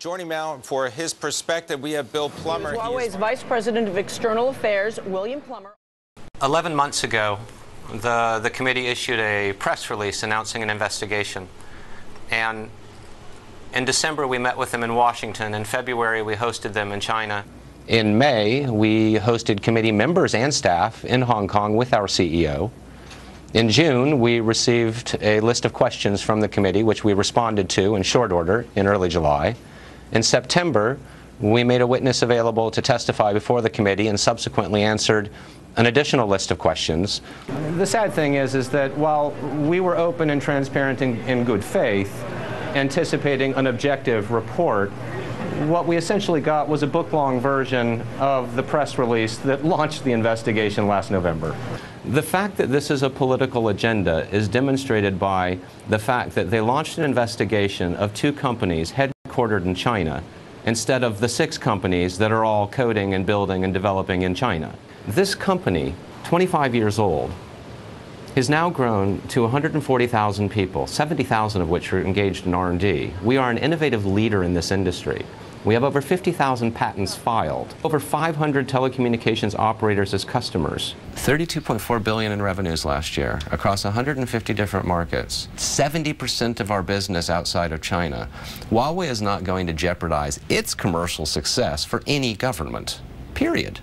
Joining now for his perspective, we have Bill Plummer. Huawei's Vice President of External Affairs, William Plummer. 11 months ago, the, the committee issued a press release announcing an investigation. And in December, we met with them in Washington. In February, we hosted them in China. In May, we hosted committee members and staff in Hong Kong with our CEO. In June, we received a list of questions from the committee, which we responded to in short order in early July. In September, we made a witness available to testify before the committee and subsequently answered an additional list of questions. The sad thing is, is that while we were open and transparent in, in good faith, anticipating an objective report, what we essentially got was a book-long version of the press release that launched the investigation last November. The fact that this is a political agenda is demonstrated by the fact that they launched an investigation of two companies headquartered in China instead of the six companies that are all coding and building and developing in China. This company, 25 years old, has now grown to 140,000 people, 70,000 of which are engaged in R&D. We are an innovative leader in this industry. We have over 50,000 patents filed, over 500 telecommunications operators as customers. 32.4 billion in revenues last year across 150 different markets. 70% of our business outside of China. Huawei is not going to jeopardize its commercial success for any government. Period.